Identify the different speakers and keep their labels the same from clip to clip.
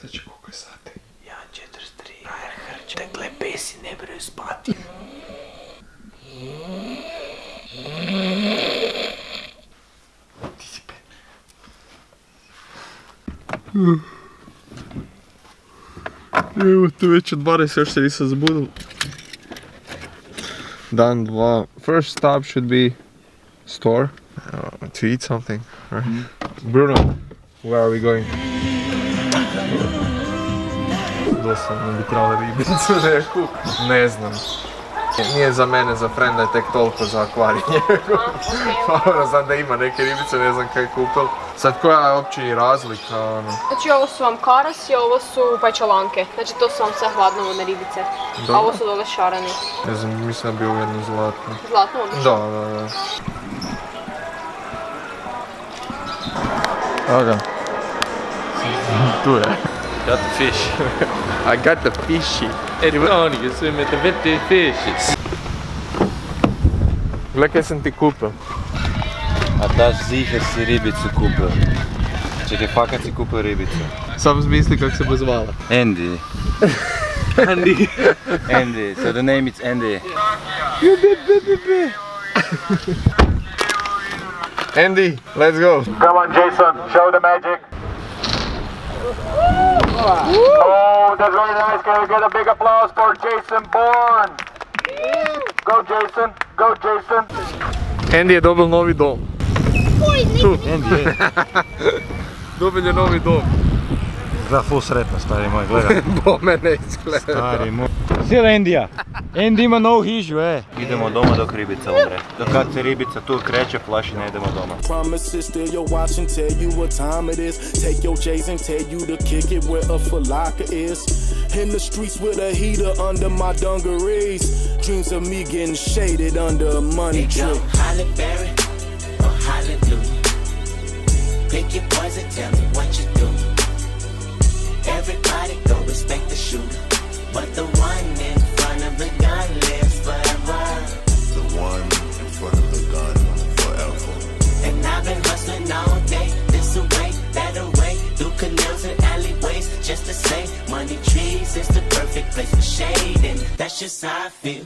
Speaker 1: Sad će koliko je sati?
Speaker 2: 1.43 Frajer hrče Dakle, besi ne breju spati
Speaker 1: Ti si pet. Evo tu već od 12 još se nisam zabudil. Dan dva. First stop should be store. Uh, to eat something, right? Bruno, where are we going? Doslovno bi trebali ribicu neku. Ne znam. Nije za mene, za frenda je tek toliko za akvarij njegov. Ono, znam da ima neke ribice, ne znam kaj je kupil. Sad koja je uopće razlika, ono?
Speaker 3: Znači ovo su vam karasi, ovo su pajčolanke. Znači to su vam sve hladnovodne ribice. A ovo su dole šarani.
Speaker 1: Ne znam, mislim da bi bio jedno zlatno.
Speaker 3: Zlatnovodne.
Speaker 1: Da, da, da. Evo ga. Tu je.
Speaker 2: Got the fish
Speaker 1: I got the fishy.
Speaker 2: Erivani, you swim with the wetty fishes
Speaker 1: Gle kaj sam ti kupio.
Speaker 4: A daš ziher si ribicu kupio. Čekaj, fakat si kupio ribicu.
Speaker 1: Sam zmisli kako se bo zvala.
Speaker 4: Andy.
Speaker 2: Andy
Speaker 4: Andy, so the name is Andy.
Speaker 1: Andy, let's go.
Speaker 5: Come on, Jason, show the magic. Oh, that's really nice. Can we get a big applause for Jason Bourne? Go, Jason. Go, Jason.
Speaker 1: Andy je dobil novi dom. Tu.
Speaker 4: Andy, je.
Speaker 1: Dobil je novi dom.
Speaker 4: Gleda, full sretno, stari moj, gledaj.
Speaker 1: Po mene izgleda.
Speaker 4: Stari moj. Sjela Endija. Andy ima novu hižu, e. Idemo doma dok ribica umre. Dok kad se ribica tu kreće, plaši ne idemo doma.
Speaker 6: Promises, still your watch and tell you what time it is. Take your J's and tell you to kick it where a falaka is. In the streets with a heater under my dungarees. Dreams of me getting shaded under a money tree.
Speaker 7: Holly Berry or Hallelujah. Pick your poison, tell me what you do. Everybody go respect the shooter. But the is the perfect place for shade, and that's just how I feel.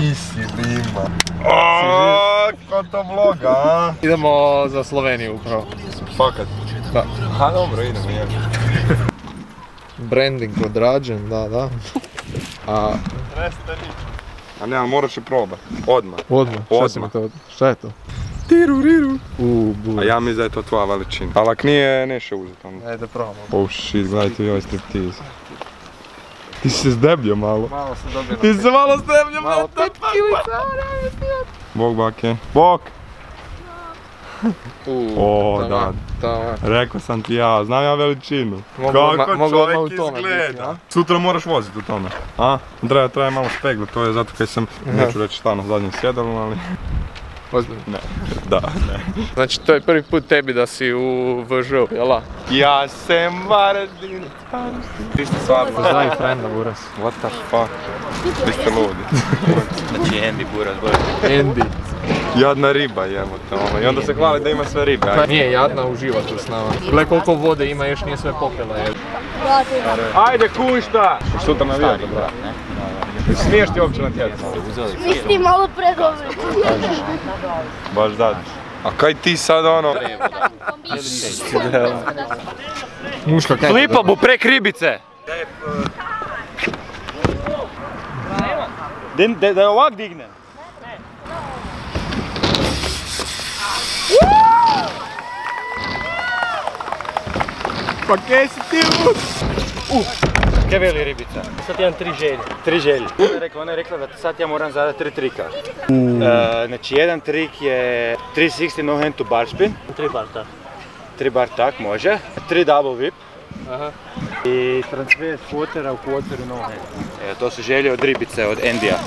Speaker 1: Ti si bima. Aaaa, ko to vloga, a? Idemo za Sloveniju upravo. Fakat. Da.
Speaker 4: Ha dobro, idemo, jel.
Speaker 1: Branding odrađen, da, da. A
Speaker 8: A ne, ali moraš je probat. Odmah.
Speaker 1: odmah, šta si mi
Speaker 8: Odmah.
Speaker 1: šta je to? Tiru, riru. U,
Speaker 8: A ja mislim da je to tvoja veličina. Ali ako nije, neće uzeti onda.
Speaker 1: Ajde probamo.
Speaker 8: Oh shit, gledajte vi ovaj striptiz. Ti si se zdebljio malo.
Speaker 1: Malo sam dobio
Speaker 8: Ti si se malo zdebljio,
Speaker 1: Malo
Speaker 8: brate. Bog bake. Bog! O, da.
Speaker 1: Da,
Speaker 8: Rekao sam ti ja, znam ja veličinu.
Speaker 1: Mogu
Speaker 8: Kako čovjek
Speaker 1: u tome
Speaker 8: izgleda. Sutra moraš voziti u tome. A? Treba, treba malo spegla, to je zato kaj sam, neću reći šta na zadnjem sjedalu, ali
Speaker 1: ozbiljno.
Speaker 8: ne. Da, ne.
Speaker 1: Znači, to je prvi put tebi da si u VŽ-u, jel'
Speaker 8: Ja sam Varaždin. Ti ste stvarno.
Speaker 1: Poznaji frenda, Buras.
Speaker 8: What the fuck? Vi ste ludi.
Speaker 4: Znači Andy Buras, bolje.
Speaker 1: Andy.
Speaker 8: Jadna riba jebote ono. I onda se hvali da ima sve ribe.
Speaker 1: Pa nije jadna, uživa tu s nama. Gle koliko vode ima, još nije sve popela. Je.
Speaker 8: Ajde kušta! Sutra na vijek, brate. Smiješ ti uopće na tjecu?
Speaker 9: Misli malo predobri.
Speaker 8: Baš da. A kaj ti sad ono?
Speaker 1: Muška kaj?
Speaker 4: Flipa bu prek ribice! Da, da je ovak digne.
Speaker 8: Pa kaj si ti lud?
Speaker 4: Kaj veli ribica? Sad imam tri želje. Tri želje. Ona je rekla, ona je rekla da sad ja moram zadati tri trika. Znači jedan trik je 360 no hand to bar spin. Tri bar tak. Tri bar tak, može. Tri double whip.
Speaker 1: Aha.
Speaker 4: I transfer quartera u quarteru no hand. Evo, to su želje od ribice, od Endija.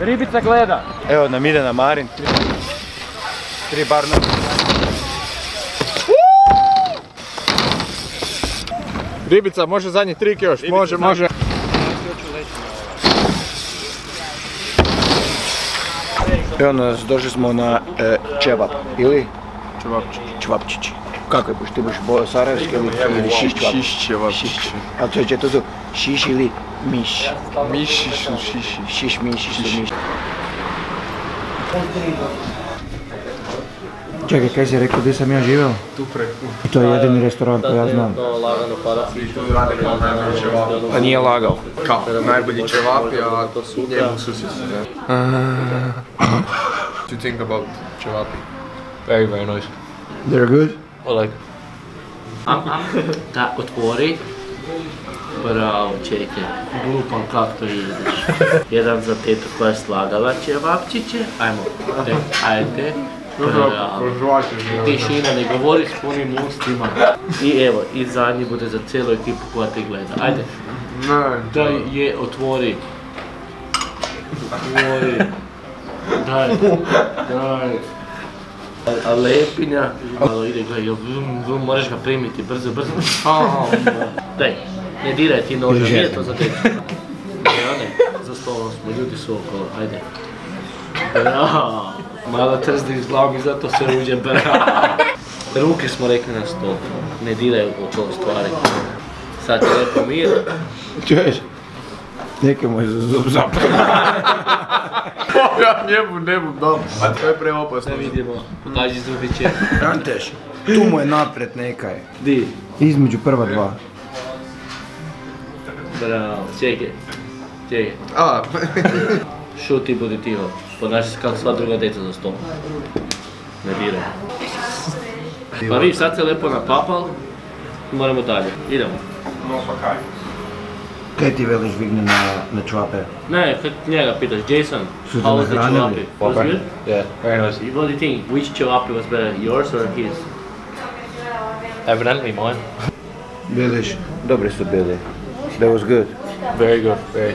Speaker 4: Ribica gleda! Evo nam ide na Marin. Tri, tri bar no
Speaker 1: Ribica, može zadnji trik još, može, može.
Speaker 6: Evo nas, došli smo na e, čevap ili
Speaker 1: Čevapčić.
Speaker 6: čevapčići.
Speaker 2: Kako je, ti budeš bo sarajevski ili, ili šiš čevap?
Speaker 1: Šiš.
Speaker 2: A to će to su šiš ili miš?
Speaker 1: Miši su šiši.
Speaker 2: Šiš, miš, šiš, miš. Čekaj, kaj si rekao, gdje sam ja živeo?
Speaker 1: Tu preko.
Speaker 2: To je jedini restoran koji ja znam.
Speaker 1: Pa nije lagao. Kao, najbolji ćevapi, a njemu susjedi. What do you think about ćevapi?
Speaker 10: Very, very nice.
Speaker 2: They're good?
Speaker 10: I like
Speaker 11: da otvori. Bravo, čekaj, glupan kak to ideš. Jedan za tetu koja je slagala ćevapčiće. Ajmo, ajde. Tišina, ne govori s punim ustima. I evo, i zadnji bude za cijelu ekipu koja te gleda. Ajde,
Speaker 1: Ne,
Speaker 11: daj je, otvori. Otvori. Daj, daj. A- lepinja, malo ide gledaj, moraš ga primiti, brzo, brzo. A, Daj, ne diraj ti noža, nije to za tebe. Ja ne, za stolom smo, ljudi su okolo, ajde. Bravo, malo trzdi iz glavom i zato se uđe. Ruke smo rekli na stol, ne diraj okolo stvari. Sad je lijepo mir.
Speaker 2: Čuješ? Neke mu je za zub
Speaker 1: ja njemu ne bu dam, a to je preopasno.
Speaker 11: Da vidimo, pokaži zubiće.
Speaker 2: Anteš, tu mu je napred nekaj.
Speaker 11: Di,
Speaker 2: Između prva dva.
Speaker 11: bravo, čekaj, čekaj.
Speaker 1: A,
Speaker 11: Šuti, budi tiho. Ponaši se kako sva druga djeca za stol. Ne diraj. Pa vi sad se lepo napapal, moramo dalje. Idemo.
Speaker 2: Kaj ti veliš vigne na, na čvape?
Speaker 11: Ne, kad njega pitaš, Jason,
Speaker 2: Su te
Speaker 11: how was the
Speaker 2: nahranili?
Speaker 11: chalapi? Was good?
Speaker 10: Yeah, very nice.
Speaker 11: What do you think? Which chalapi was better, yours or his?
Speaker 10: Evidently mine.
Speaker 2: Vidiš, dobri su bili. That was good.
Speaker 10: Very good, very.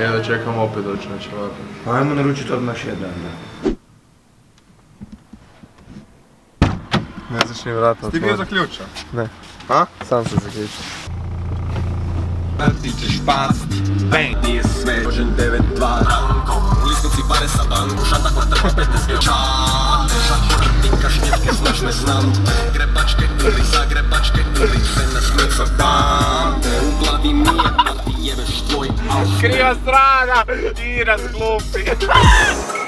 Speaker 1: Ja da čekam opet doći na ćevapi.
Speaker 2: Ajmo naručiti odmah jedan. da.
Speaker 1: Ne znaš ni vrata
Speaker 8: Ti bio zaključan?
Speaker 1: Ne.
Speaker 8: A?
Speaker 1: Sam se zaključio.
Speaker 12: Ti ćeš past, bang, nije sve Možem 9-2, lisnici bare sa banku Šatak na trpa 15 grča Šatak tinka šnjetke, znaš ne znam Grebačke ili zagrebačke ili sve na smica Bam, te u glavi nije, pa ti jebeš tvoj outfit
Speaker 1: Kriva strana! I razglupi!